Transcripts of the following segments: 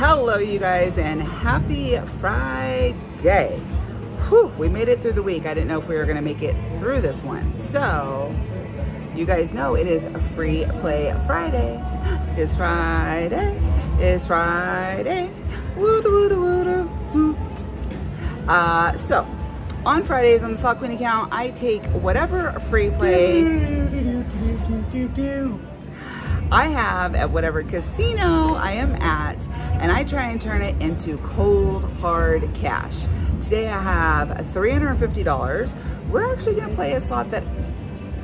Hello, you guys, and happy Friday. Whew, we made it through the week. I didn't know if we were gonna make it through this one. So, you guys know it is a free play Friday. It's Friday, it's Friday. Woo Uh, so, on Fridays on the Slot Queen account, I take whatever free play I have at whatever casino I am at, and I try and turn it into cold, hard cash. Today I have $350. We're actually gonna play a slot that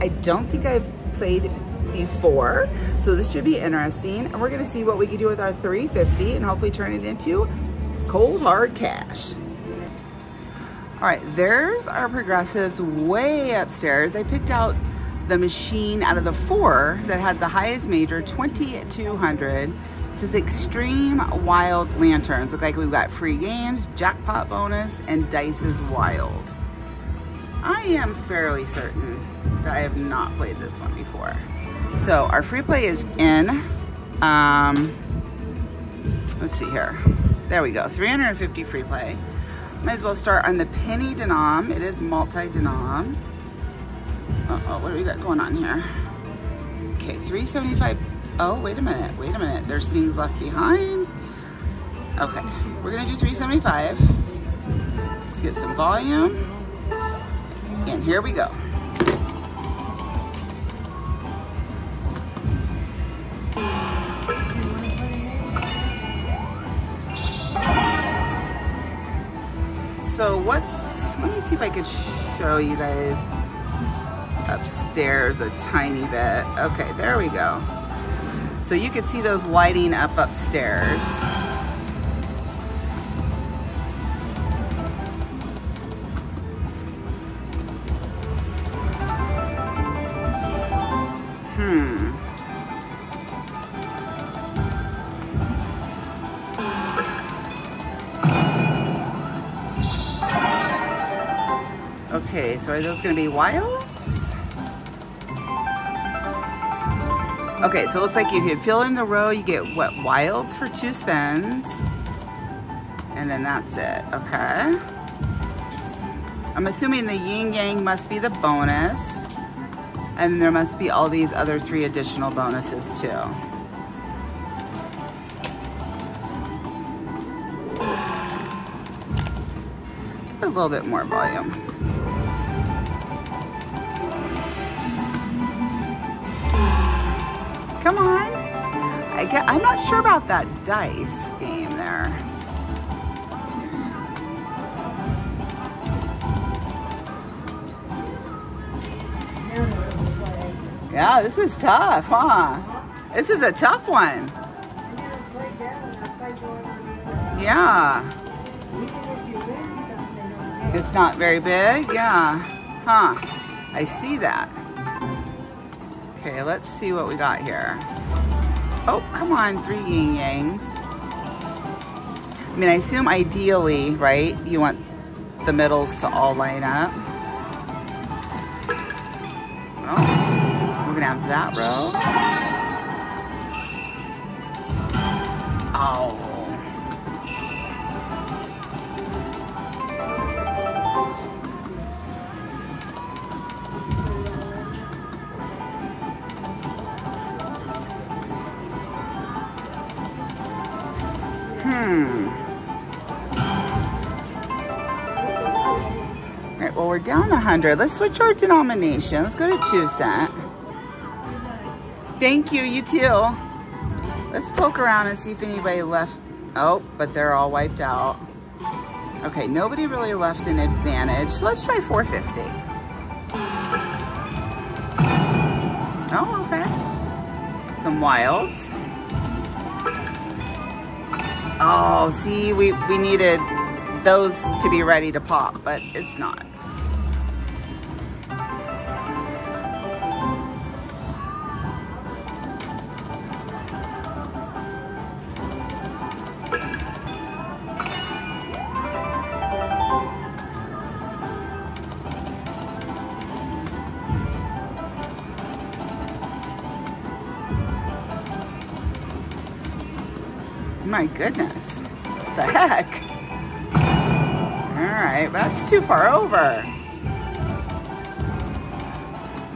I don't think I've played before, so this should be interesting. And we're gonna see what we can do with our 350 and hopefully turn it into cold, hard cash. All right, there's our progressives way upstairs. I picked out the machine out of the four that had the highest major, 2200. This is Extreme Wild Lanterns. Look like we've got free games, jackpot bonus, and Dice is Wild. I am fairly certain that I have not played this one before. So our free play is in. Um, let's see here. There we go, 350 free play. Might as well start on the penny denom. It is multi-denom. Uh oh, what do we got going on here? Okay, 375. Oh, wait a minute, wait a minute. There's things left behind. Okay, we're gonna do 375. Let's get some volume. And here we go. So what's, let me see if I could show you guys upstairs a tiny bit. Okay, there we go. So you can see those lighting up upstairs. Hmm. Okay, so are those gonna be wilds? Okay, so it looks like if you fill in the row, you get what wilds for two spins. And then that's it, okay? I'm assuming the yin yang must be the bonus. And there must be all these other three additional bonuses too. A little bit more volume. Come on. I get, I'm not sure about that dice game there. Yeah, this is tough, huh? This is a tough one. Yeah. It's not very big, yeah. Huh, I see that. Okay, let's see what we got here. Oh, come on, three yin yangs. I mean, I assume ideally, right, you want the middles to all line up. Oh, we're gonna have that row. Oh. Down 100. Let's switch our denomination. Let's go to two cent. Thank you, you too. Let's poke around and see if anybody left. Oh, but they're all wiped out. Okay, nobody really left an advantage. So let's try 450. Oh, okay. Some wilds. Oh, see, we, we needed those to be ready to pop, but it's not. My goodness. What the heck? All right, that's too far over.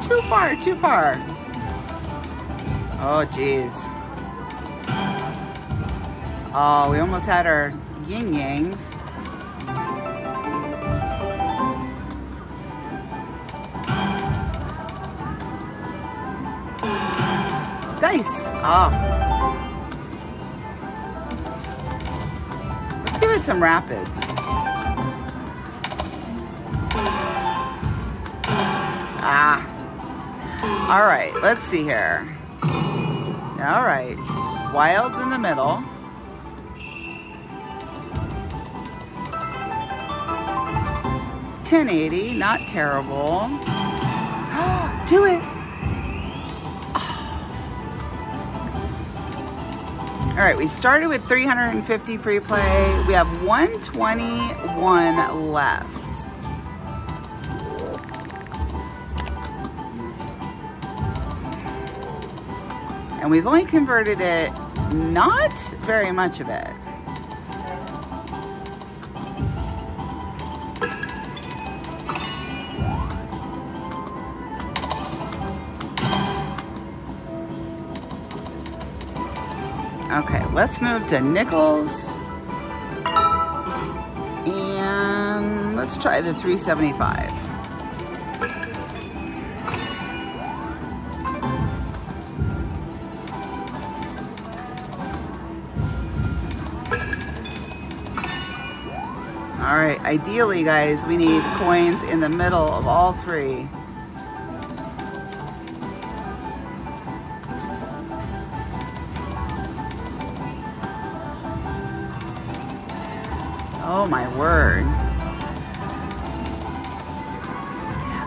Too far, too far. Oh, jeez. Oh, we almost had our yin yangs. Dice. Oh. Give it some rapids. Ah. All right, let's see here. All right, wilds in the middle. Ten eighty, not terrible. Do it. All right, we started with 350 free play. We have 121 left. And we've only converted it, not very much of it. Okay, let's move to nickels. And let's try the 375. All right, ideally guys, we need coins in the middle of all three. My word.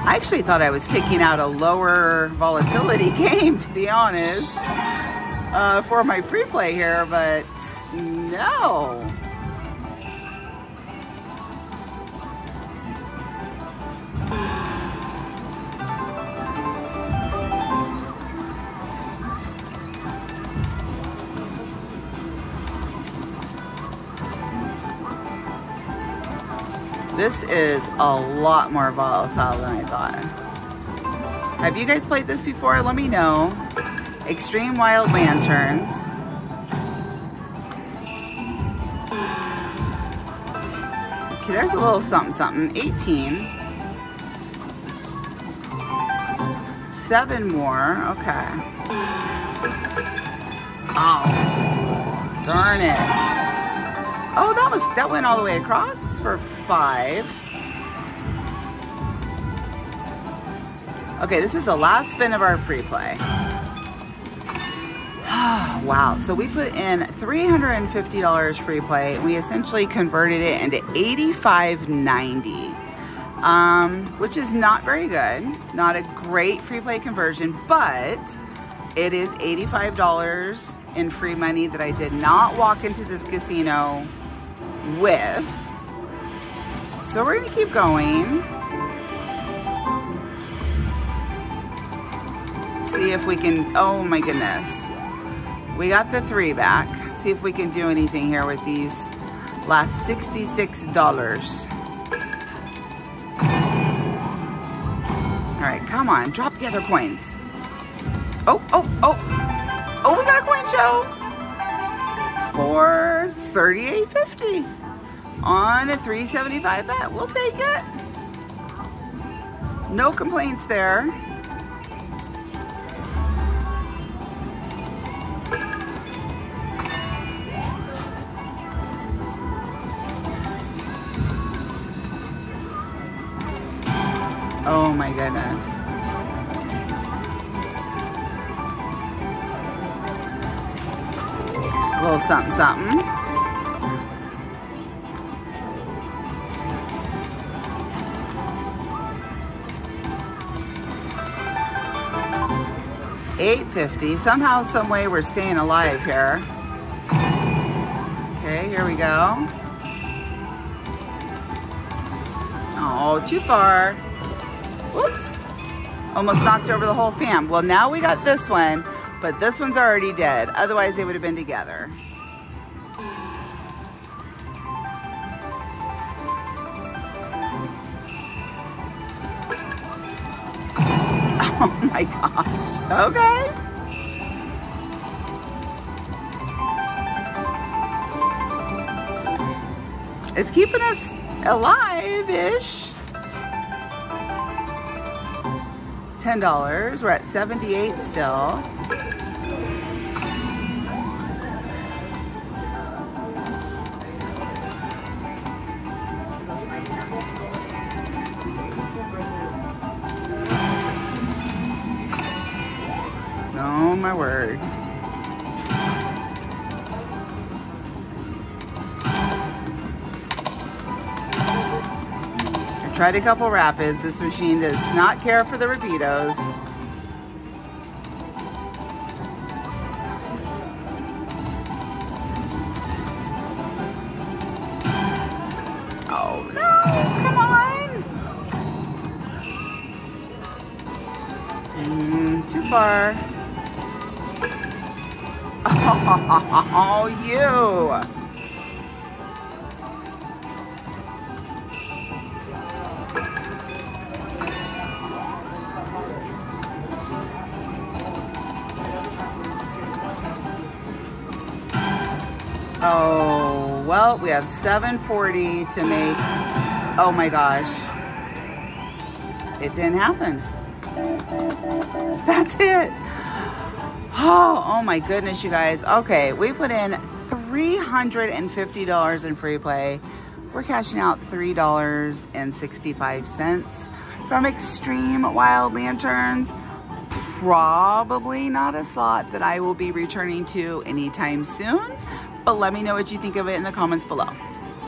I actually thought I was picking out a lower volatility game, to be honest, uh, for my free play here, but no. This is a lot more volatile than I thought. Have you guys played this before? Let me know. Extreme Wild Lanterns. Okay, there's a little something something. 18. Seven more. Okay. Oh. Darn it. Oh, that was that went all the way across for five. Okay, this is the last spin of our free play. wow, so we put in $350 free play. We essentially converted it into $85.90, um, which is not very good. Not a great free play conversion, but it is $85 in free money that I did not walk into this casino with. So we're gonna keep going. See if we can, oh my goodness. We got the three back. See if we can do anything here with these last $66. All right, come on, drop the other coins. Oh, oh, oh. Oh, we got a coin show for $38.50 on a 375 bet. We'll take it. No complaints there. Oh my goodness. Little something, something. Eight fifty. Somehow, some way, we're staying alive here. Okay, here we go. Oh, too far. Whoops. Almost knocked over the whole fam. Well, now we got this one. But this one's already dead. Otherwise, they would have been together. Oh my gosh. Okay. It's keeping us alive-ish. $10. We're at 78 still. I tried a couple rapids. This machine does not care for the rapidos. Oh no, come on. Mm, too far. Oh, you. Oh, well, we have 740 to make. Oh my gosh. It didn't happen. That's it. Oh, oh my goodness, you guys. Okay, we put in $350 in free play. We're cashing out $3.65 from Extreme Wild Lanterns. Probably not a slot that I will be returning to anytime soon, but let me know what you think of it in the comments below.